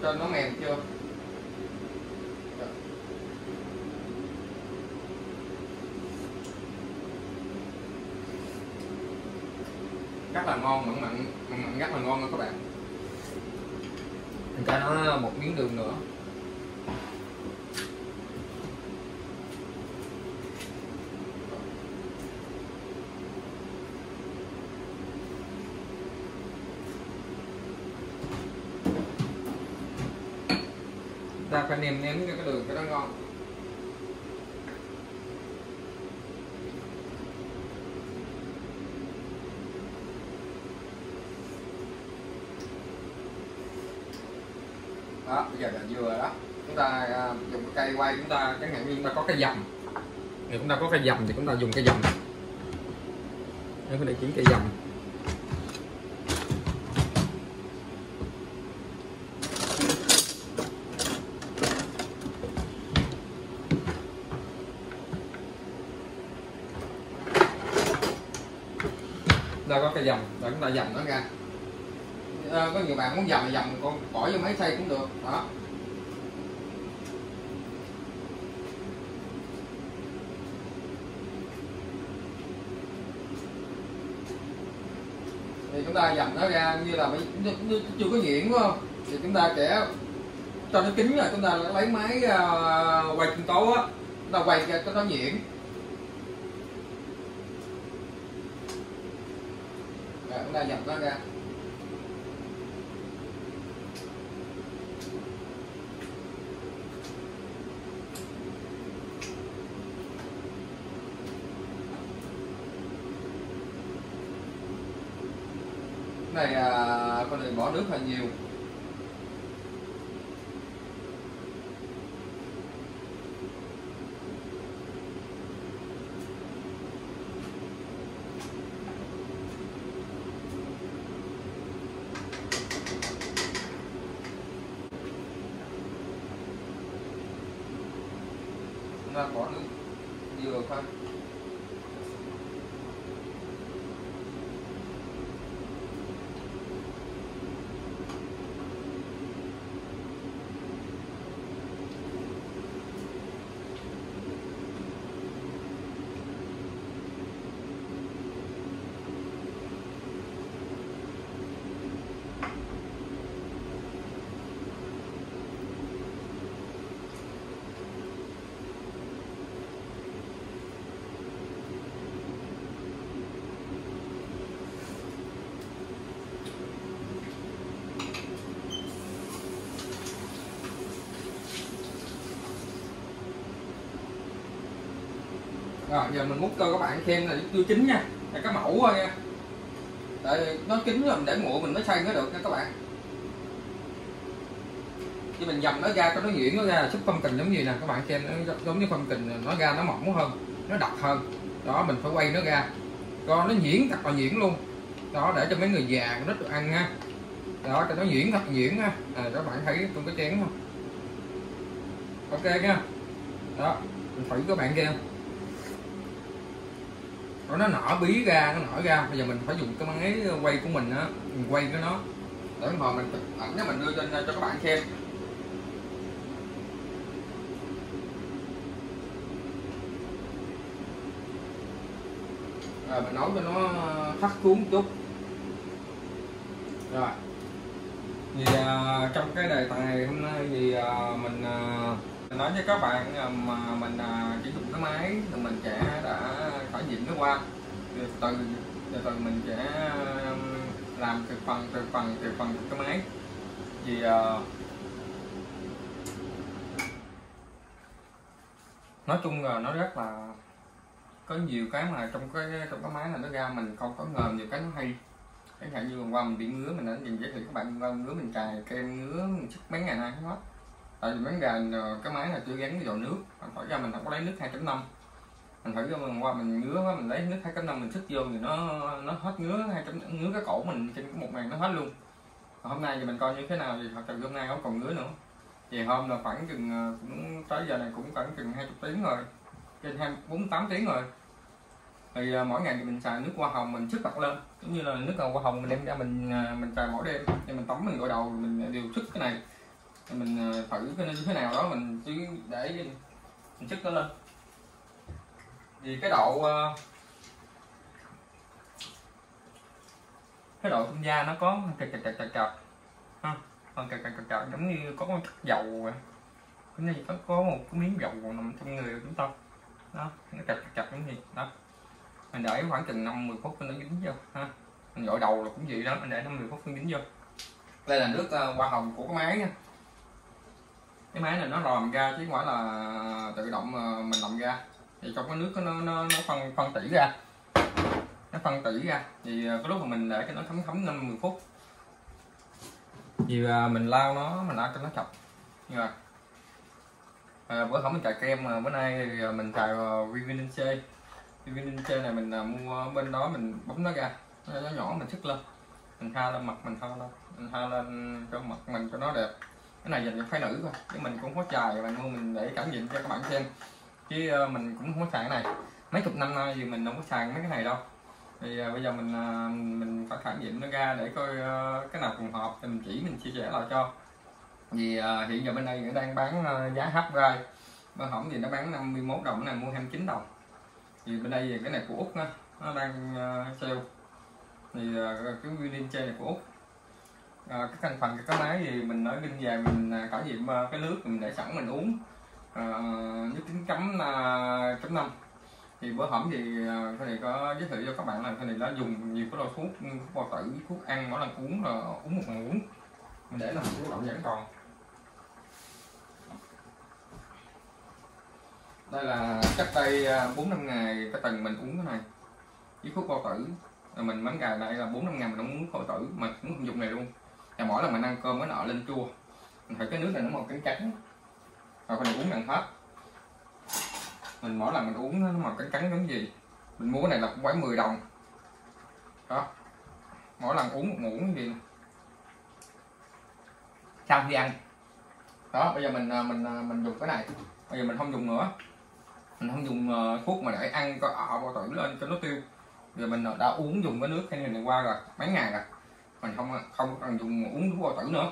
Speaker 1: Cho nó mềm chưa? Rất là ngon, mặn mặn mặn mặn rất là ngon nha các bạn. Mình cho nó một miếng đường nữa. Ta phải nêm nếm cho cái đường cho nó ngon. Đó, bây giờ là vừa đó. Chúng ta à, dùng cây quay chúng ta, chẳng hạn như chúng ta có cái dầm. Thì chúng ta có cái dầm thì chúng ta dùng cái dầm để có để chuyển cây dầm. Ta dầm để chúng ta dầm nó ra. À, có nhiều bạn muốn dầm thì dầm con bỏ vô máy xay cũng được đó. Thì chúng ta dầm nó ra như là mấy như, chưa có nhuyễn đúng không? Thì chúng ta sẽ cho nó kín rồi chúng ta lấy máy uh, quay kinh tố á. Chúng ta quay cho nó nhuyễn rồi chúng ta dầm nó ra. Này à, con này bỏ nước hơi nhiều. Chúng ta được nhiều dừa rồi giờ mình múc cho các bạn xem là chưa chín nha. Là cái mẫu thôi nha. Tại nó chín rồi mình để nguội mình mới xay nó được nha các bạn. Chứ mình dầm nó ra cho nó nhuyễn nó ra là súp phong kình giống như nè các bạn xem nó giống như phong kình nó ra nó mỏng hơn nó đặc hơn. Đó mình phải quay nó ra. Cho nó nhuyễn thật là nhuyễn luôn. Đó để cho mấy người già nó được ăn ha. Đó cho nó nhuyễn thật nhuyễn ha. À, các bạn thấy trong cái chén không? Ok nha. Đó mình thử các bạn kia rồi nó nở bí ra nó nở ra. Bây giờ mình phải dùng cái máy quay của mình á mình quay cái nó. Để hồi mình chụp ảnh mình đưa lên cho các bạn xem. Rồi mình nấu cho nó thắt cuốn chút. Rồi. Thì uh, trong cái đề tài hôm nay thì uh, mình uh, mình nói với các bạn à, mà mình à, chỉ dùng cái máy thì mình sẽ đã khỏi nhịn nó qua từ từ từ mình sẽ làm từ phần từ phần từ phần cái máy. Thì à, nói chung là nó rất là có nhiều cái mà trong cái trong cái máy này nó ra mình không có ngờ nhiều cái nó hay. Chẳng hạn như hôm qua mình bị ngứa mình đã nhìn giới thiệu các bạn ngứa mình cài kem ngứa mình sức mấy ngày nay hết tại vì bán gà cái máy này chưa gắn cái dầu nước. Mình phải ra mình không có lấy nước 2.5 mình phải ra mình qua mình ngứa quá mình lấy nước 2.5 mình sức vô thì nó nó hết ngứa hai ngứa cái cổ mình trên một màn nó hết luôn. Hôm nay thì mình coi như thế nào thì thật sự hôm nay không còn ngứa nữa. Thì hôm là khoảng chừng à, cũng tới giờ này cũng khoảng chừng 20 tiếng rồi trên hai bốn tám tiếng rồi. Thì uh, mỗi ngày thì mình xài nước hoa hồng mình sức mặt lên. Giống như là nước hoa hồng mình đem ra mình uh, mình xài mỗi đêm. Thì mình tắm mình gội đầu mình đều sức cái này mình ờ, thử cái như thế nào đó, mình chỉ để mình chất nó lên. Vì cái độ ờ, cái độ trong da nó có cạch cạch cạch cạch cạch, ha còn cạch cạch cạch cạch, giống như có một dầu cái này có có một cái miếng dầu nằm trong người của chúng ta. Đó, nó cạch cạch cạch giống gì đó. Mình để khoảng chừng 50 phút cho nó dính vô, ha. Mình gọi đầu là cũng vậy đó, mình để 50 phút nó dính vô. Đây là nước ờ, hoa hồng của cái máy nha cái máy này nó làm ra chứ không phải là tự động ờ, mình làm ra. Thì trong cái nước nó nó nó phân phân tỉ ra. Nó phân tỉ ra. Thì ờ, cái lúc mà mình để cho nó thấm thấm 50 phút. Thì ờ, mình lau nó mình lau cho nó chọc như vậy. À, bữa không mình cài kem mà bữa nay thì mình cài vitamin C. Vitamin C này mình mua bên đó mình bấm nó ra. Nó nhỏ mình sức lên. Mình tha lên mặt mình tha lên mình tha lên cho mặt mình cho nó đẹp cái này dành cho phái nữ thôi. Chứ mình cũng có chài và mua mình để cảm nhận cho các bạn xem. Chứ uh, mình cũng không có xài cái này. Mấy chục năm nay thì mình không có xài mấy cái này đâu. Thì uh, bây giờ mình uh, mình phải khẳng định nó ra để coi uh, cái nào phù hợp thì mình chỉ mình chia sẻ lại cho. Vì uh, hiện giờ bên đây nó đang bán uh, giá hấp rai bên hỏng thì nó bán 51 đồng cái này mua 29 đồng. Thì bên đây thì cái này của úc nó, nó đang uh, sale. Thì uh, cái nguyên chơi này của úc à, cái thành phần cái máy thì mình nói bên về mình à, uh, trải nghiệm ờ, cái nước mình để sẵn mình uống. À, nước chín chấm à, chấm năm. Thì bữa hổm thì à, cái này có giới thiệu cho các bạn là cái này đã dùng nhiều cái loại thuốc ừ, thuốc bao tử thuốc ăn mỗi lần uống là uống một muỗng mình để là một số vẫn còn. Đây là cách đây bốn năm ngày cái tuần mình uống cái này với thuốc bao tử. Rồi mình bánh gà đây là bốn năm ngày mình không uống bao tử mà cũng không dùng này luôn là mỗi lần mình ăn cơm mới nọ lên chua, mình thấy cái nước này nó màu trắng trắng, rồi cái này uống đằng hết mình mỗi lần mình uống nó màu trắng trắng giống gì, mình mua cái này là cũng phải 10 đồng. Đó. Mỗi lần uống một muỗng gì. Sau khi ăn. Đó, bây giờ mình à, mình à, mình dùng cái này. Bây giờ mình không dùng nữa. Mình không dùng à, thuốc mà để ăn có ọ bao tử lên cho nó tiêu. Rồi mình đã uống dùng cái nước cái này qua rồi, mấy ngày rồi mình không không cần dùng uống thuốc bao tử nữa.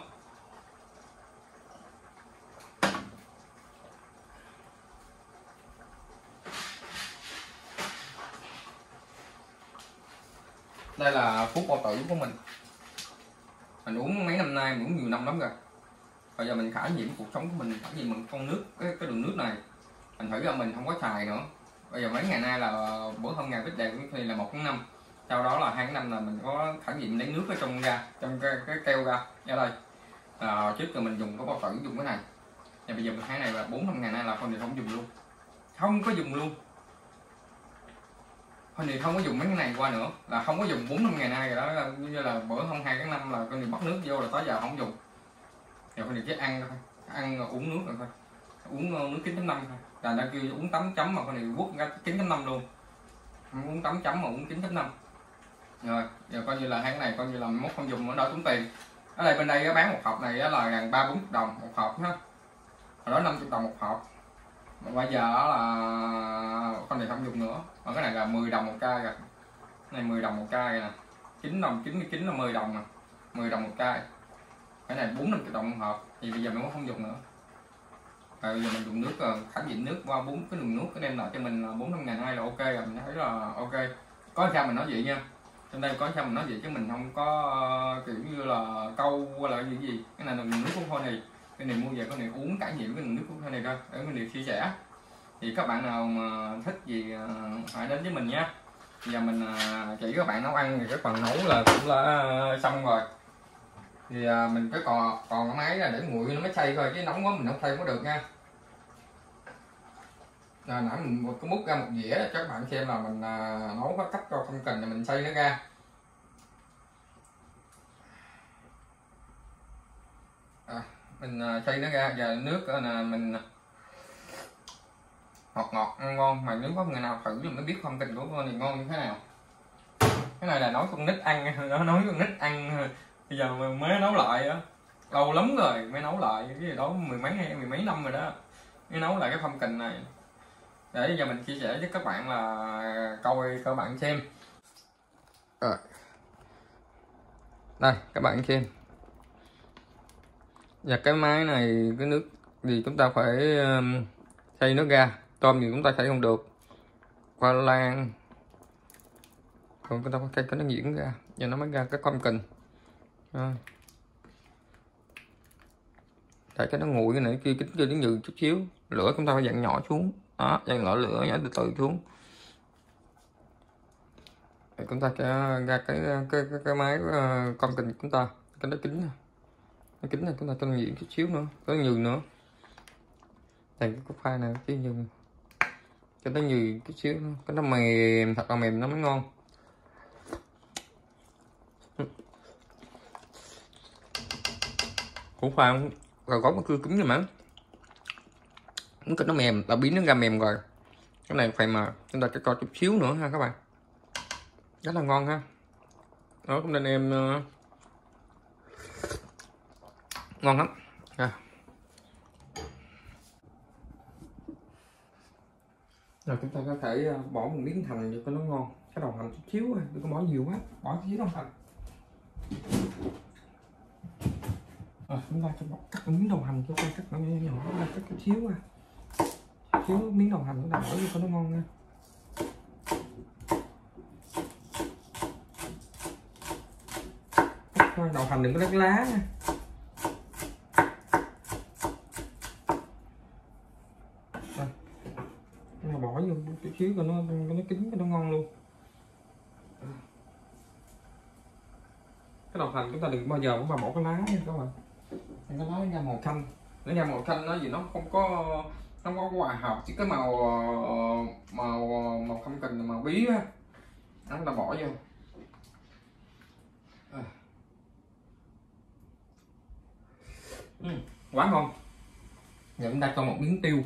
Speaker 1: Đây là thuốc bao tử của mình. Mình uống mấy năm nay mình uống nhiều năm lắm rồi. Bây giờ mình khải nhiễm cuộc sống của mình khải nhiễm bằng con nước cái, cái đường nước này. Mình thử ra mình không có xài nữa. Bây giờ mấy ngày nay là bữa hôm ngày bích đẹp thì là một tháng năm sau đó là hai năm là mình có thử nghiệm lấy nước ở trong ra trong cái, cái keo ra ra đây. À, trước giờ mình dùng có bao tử dùng cái này. Và bây giờ mình tháng này là bốn năm ngày nay là con này không dùng luôn. Không có dùng luôn. Con này không có dùng mấy cái này qua nữa. Là không có dùng bốn năm ngày nay rồi đó. Là như là bữa hôm hai tháng năm là con này bắt nước vô là tới giờ không dùng. Rồi con này chỉ ăn thôi. Ăn uống nước rồi thôi. Uống ờ, nước 9.5 thôi. Là đã kêu uống tắm chấm mà con này quất ra 9.5 luôn. Không uống tắm chấm mà uống 9.5 rồi giờ coi như là tháng này coi như là mốt không dùng nữa đâu tốn tiền. Ở đây bên đây á, bán một hộp này á là gần ba bốn đồng một hộp ha hồi đó 50 đồng một hộp. Mà bây giờ là con này không dùng nữa. Mà cái này là 10 đồng một chai rồi cái này 10 đồng một chai rồi nè. 9 đồng 99 là 10 đồng nè. 10 đồng một chai cái này 4 50 đồng một hộp. Thì bây giờ mình cũng không dùng nữa. Rồi bây giờ mình dùng nước ờ, khả nước qua bốn cái đường nước cái đem lại cho mình là bốn năm ngàn hai là ok rồi. Mình thấy là ok. Có sao mình nói vậy nha trong đây có sao mình nói vậy chứ mình không có ờ, kiểu như là câu hay là gì gì. Cái này là nước của con này cái này mua về có này uống trải nghiệm cái này nước của con này coi để mình được chia sẻ. Thì các bạn nào mà thích gì ờ, hãy đến với mình nha. Giờ mình ờ, chỉ các bạn nấu ăn thì cái phần nấu là cũng là xong rồi. Thì mình cái còn còn cái máy là để nguội nó mới xay thôi, chứ nóng quá mình không xay có được nha à, nãy mình một cái múc ra một dĩa cho các bạn xem là mình à, nấu có cách cho không cần thì mình xay nó ra. À, mình à, xay nó ra giờ nước là mình à, ngọt ngọt ăn ngon mà nếu có người nào thử thì mới biết không tình của con thì ngon như thế nào. Cái này là nói con nít ăn nó nói con nít ăn bây giờ mình mới nấu lại á lâu lắm rồi mới nấu lại cái gì đó mười mấy hay mười mấy năm rồi đó mới nấu lại cái phong kình này để giờ mình chia sẻ với các bạn là coi các bạn xem. Rồi. Đây, các bạn xem. Và cái máy này, cái nước thì chúng ta phải um, xây nước ra tôm thì chúng ta xây không được. Qua lan còn chúng ta phải xây cái nó diễn ra. Và nó mới ra cái con kình. Rồi. để cho nó nguội cái này kia kính cho đến nhừ chút xíu. Lửa chúng ta phải dặn nhỏ xuống đó dặn nhỏ lửa nhỏ từ từ xuống. Để chúng ta sẽ ra cái cái cái, cái máy uh, con kình chúng ta. Cái nó kính này cái kính này chúng ta cho nó chút xíu nữa có nhường nữa. Thành cái cục này cái nhường. Cho nó nhường chút xíu nữa. cái nó mềm thật là mềm nó mới ngon. Cũng khoan rồi có một cưa cứng rồi mà muốn cái nó mềm là biến nó ra mềm rồi. Cái này phải mà chúng ta cho coi chút xíu nữa ha các bạn. Rất là ngon ha. Đó cũng nên em uh, ngon lắm. À. rồi chúng ta có thể ờ, bỏ một miếng hành cho nó ngon. Cái đầu hành chút xíu thôi đừng có bỏ nhiều quá. Bỏ chút xíu đầu hành. À, chúng ta sẽ bỏ cắt miếng đầu hành cho coi cắt nhỏ nhỏ ra cắt chút xíu à xíu miếng đầu hành ta bỏ vô cho nó ngon nha? Đầu hành đừng có lát lá nha. Mà bỏ vô chút xíu cho nó cho nó kín cho nó ngon luôn. Cái đầu hành chúng ta đừng bao giờ cũng mà bỏ cái lá nha các bạn. Cái lá nó ra màu xanh nó ra màu xanh nó gì nó không có nó không có hòa hợp chỉ cái màu màu màu không cần màu bí á. Chúng ta bỏ vô. À. Ừ, quá ngon. Giờ chúng ta cho một miếng tiêu.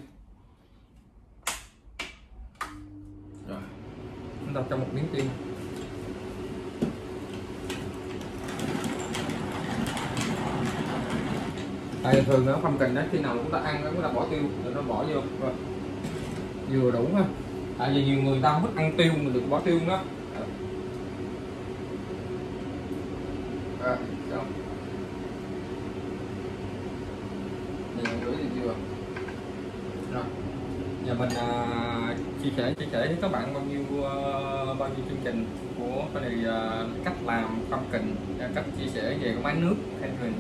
Speaker 1: Rồi chúng ta cho một miếng tiêu. Tại thường nó không cần đến khi nào chúng ta ăn chúng ta bỏ tiêu rồi nó bỏ vô rồi. Vừa đủ ha. Tại vì nhiều người ta không thích ăn tiêu mình được bỏ tiêu đó. Ờ, à, xong rưỡi thì chưa? Rồi. Giờ mình à, chia sẻ chia sẻ với các bạn bao nhiêu uh, bao nhiêu chương trình của cái này uh, cách làm phong uh, à, cách chia sẻ về cái máy nước hay hình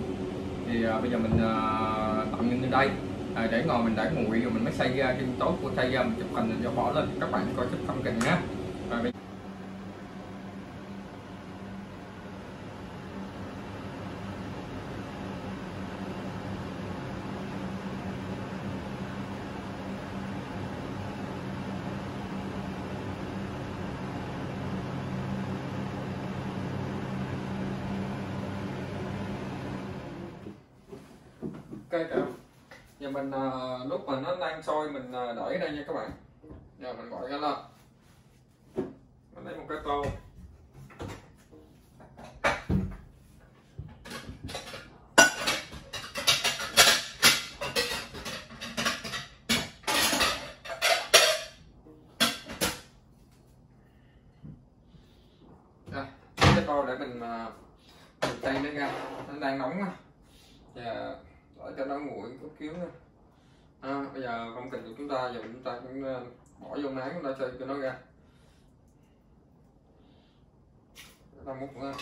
Speaker 1: thì uh, bây giờ mình uh, tạm dừng đến đây. À, để ngồi mình để nguội rồi mình mới xây ra trên tối của xây ra mình chụp hình rồi bỏ lên. Các bạn coi chút pumpkin nhé rồi bây cây cả giờ mình à, lúc mà nó đang sôi mình à, đợi đây nha các bạn. Giờ mình gọi ra lên. Mình lấy một cái tô Đây, cái tô để mình à, mình chay nó ra nó đang nóng á và để cho nó nguội chút xíu nha à, bây giờ không cần của chúng ta giờ chúng ta cũng ờ, bỏ vô máy chúng ta chơi cho nó ra. Chúng ta múc ra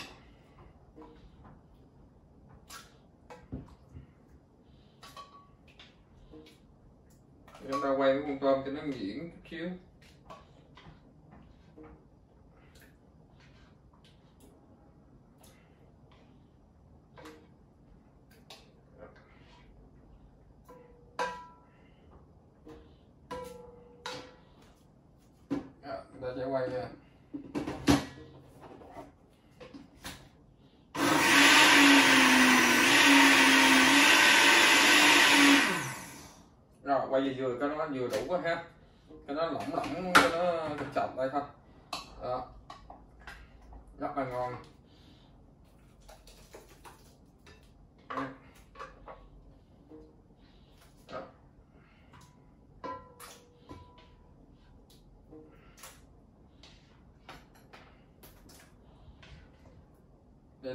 Speaker 1: chúng ta quay cái con tôm cho nó nhuyễn chút xíu ta sẽ quay nha. Rồi, quay vừa vừa cho nó vừa đủ quá ha. Cho nó lỏng lỏng cho nó chậm đây thôi. Đó. Rất là ngon. Ừ.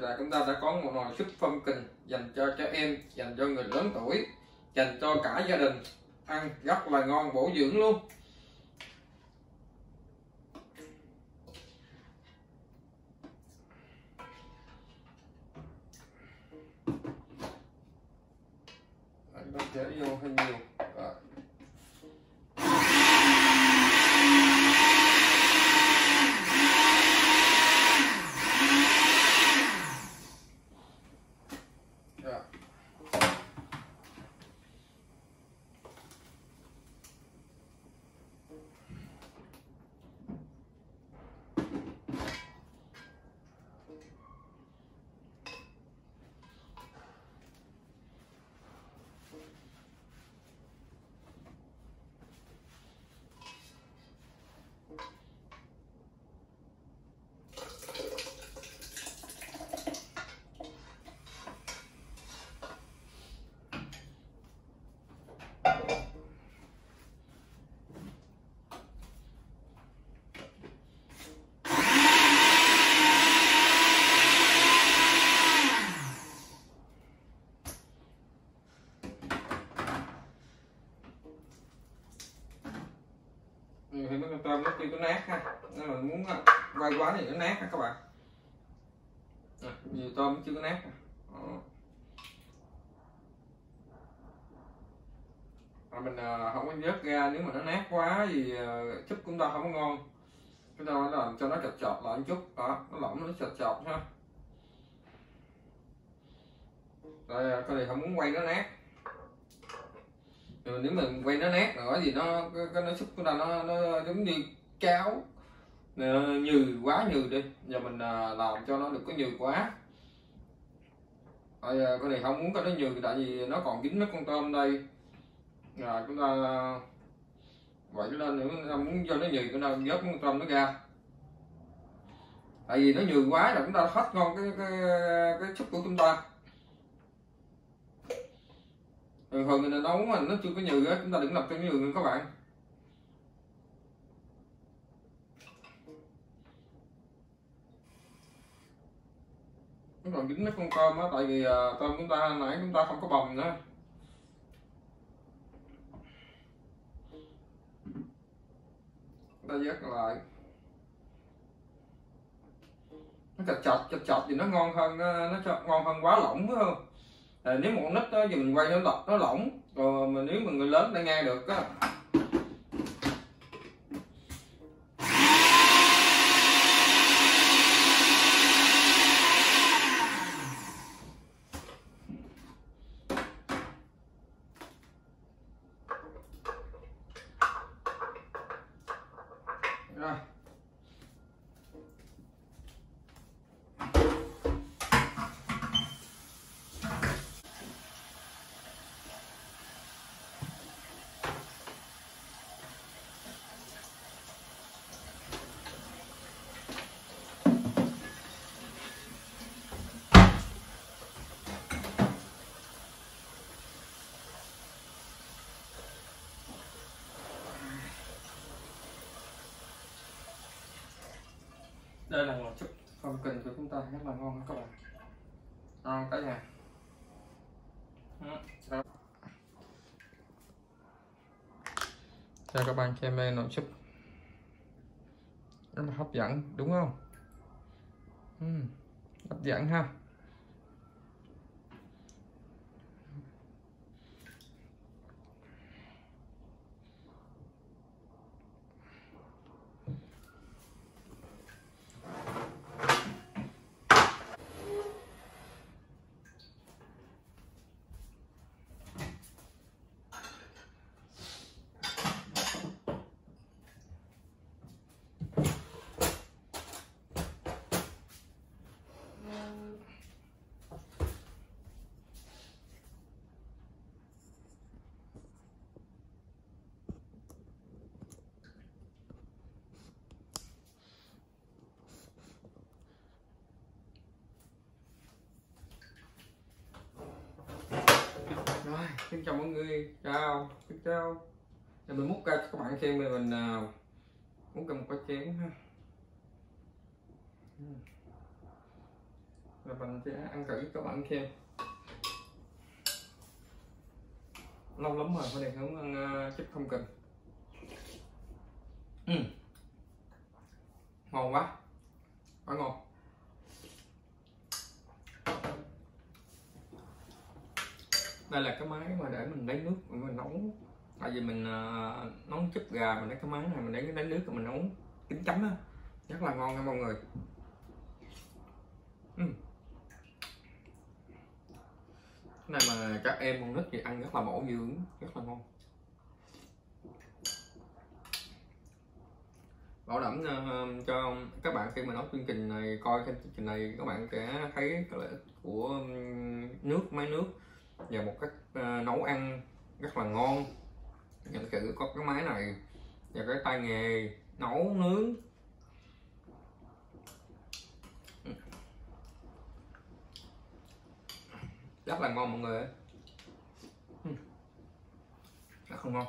Speaker 1: là chúng ta đã có một nồi súp kình dành cho trẻ em, dành cho người lớn tuổi, dành cho cả gia đình ăn rất là ngon bổ dưỡng luôn. Đấy, Nó sẽ vô hơi nhiều. Rồi. Rồi. Ừ, thì mấy nó nát ha. Nếu mà muốn à, quay quá thì nó nát ha các bạn. À, nhiều tôm chưa có nát. Đó. Mà mình à, không có vớt ra nếu mà nó nát quá thì à, súp chúng ta không có ngon. Chúng ta phải làm cho nó chọt chọt lại một chút. Đó nó lỏng nó chọt chọt ha. Đây à, cái này không muốn quay nó nát. Rồi nếu mình quay nó nát nữa thì nó cái, cái nó xúc của ta nó nó giống như cháo nhừ quá nhừ đi. Giờ mình à, làm cho nó được có nhừ quá. Bây giờ à, cái này không muốn cho nó nhừ, tại vì nó còn dính mấy con tôm đây. Rồi chúng ta vậy lên nếu ta muốn cho nó nhừ chúng ta vớt con tôm nó ra. Tại vì nó nhừ quá là chúng ta hết ngon cái cái cái súp của chúng ta. Ừ, thường thường người ta nấu mà nó chưa có nhừ á, chúng ta đừng làm cho nhừ các bạn. Còn dính mấy con tôm á tại vì à, tôm chúng ta nãy chúng ta không có bầm nữa. Ta vớt lại. Nó chặt chặt chặt chặt thì nó ngon hơn nó, ngon hơn quá lỏng phải không? À, nếu một nít đó, thì mình quay nó lỏng nó lỏng rồi mà nếu mà người lớn đã nghe được á rồi đây là một chút phong cần của chúng ta rất là ngon các bạn. Ngon cả nhà đó. cho các bạn xem đây nồi súp rất là hấp dẫn đúng không? Ừm, hấp dẫn ha rồi xin chào mọi người. Chào xin chào. Để mình múc ra cho các bạn xem rồi mình nào múc cần một cái chén ha. Ừ. Là mình sẽ ăn thử các bạn xem. Lâu lắm rồi phải không ăn à, uh, chip không cần. Ừ. ngon quá. Quá ngon. Đây là cái máy mà để mình lấy nước mình nấu. Tại vì mình uh, nấu chút gà mình lấy cái máy này mình lấy lấy nước mình nấu kính chấm á. Rất là ngon nha mọi người. Uhm. cái này mà các em con nít thì ăn rất là bổ dưỡng rất là ngon. Bảo đảm uh, cho các bạn khi mà nói chương trình này coi chương trình này các bạn sẽ thấy cái lợi ích của nước máy nước và một cách ờ, nấu ăn rất là ngon. Những sự có cái máy này và cái tay nghề nấu nướng. Rất là ngon mọi người rất là ngon.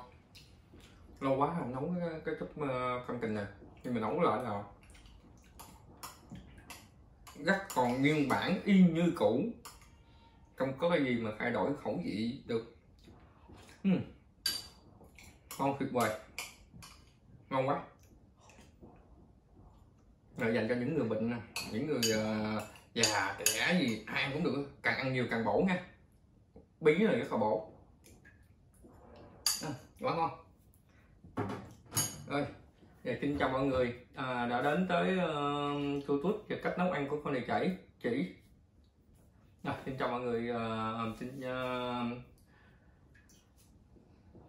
Speaker 1: Lâu quá rồi nấu cái, cái chút uh, ờ, canh tình này. Nhưng mà nấu lại là rất còn nguyên bản y như cũ không có cái gì mà thay đổi khẩu vị được. Uhm. ngon tuyệt vời. Ngon quá. Rồi dành cho những người bệnh những người uh, già trẻ gì ai ăn cũng được càng ăn nhiều càng bổ nha. Bí này rất là bổ. À, quá ngon. Rồi Dạ, xin chào mọi người. À, đã đến tới ờ, uh, YouTube và cách nấu ăn của con này chảy chỉ à, xin chào mọi người à, xin à,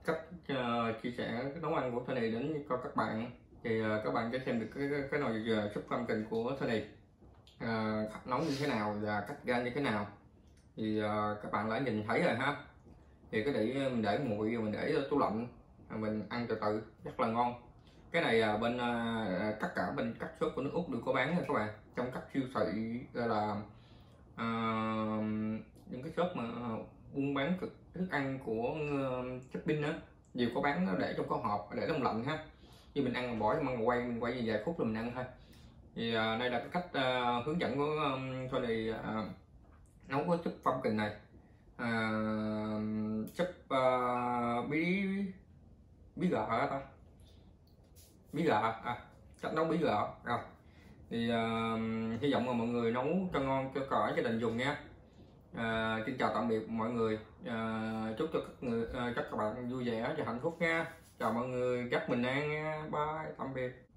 Speaker 1: cách à, chia sẻ cái nấu ăn của Tony này đến cho các bạn. Thì à, các bạn sẽ xem được cái cái, cái nồi súp cam tình của Tony này nấu như thế nào và cách ra như thế nào. Thì à, các bạn đã nhìn thấy rồi ha. Thì cái để mình để nguội rồi mình để tủ lạnh mình ăn từ từ rất là ngon. Cái này à, bên à, tất cả bên các shop của nước úc đều có bán nha các bạn. Trong các siêu thị là uh, những cái shop mà ờ, buôn bán thức thức ăn của ờ, uh, shopping á đều có bán nó để trong cái hộp để đông lạnh ha. Như mình ăn bỏ măng quay mình quay vài phút rồi mình ăn thôi. Thì uh, đây là cái cách uh, hướng dẫn của um, thôi thì à, nấu với súp pumpkin này. Uh, súp uh, bí bí gạo hả ta? Bí gạo à cách nấu bí gạo rồi thì uh, hy vọng là mọi người nấu cho ngon cho cỏ gia đình dùng nha. Ờ, uh, xin chào tạm biệt mọi người. Uh, chúc cho các người à, các bạn vui vẻ và hạnh phúc nha. Chào mọi người các bình an nha. Bye tạm biệt.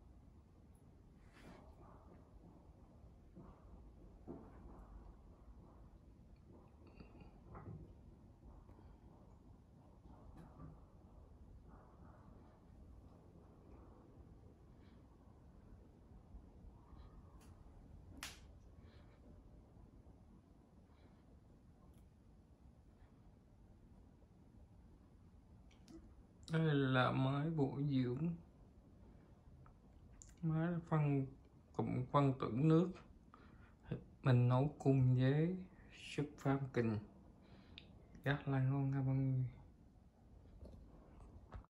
Speaker 1: Đây là máy bổ dưỡng. Máy phân, cụm phân tử nước. Mình nấu cùng với súp pha kình rất dạ, là ngon nha mọi người.